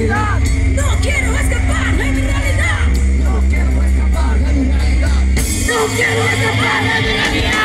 No quiero escapar de mi realidad. No quiero escapar de mi realidad. No quiero escapar de mi realidad.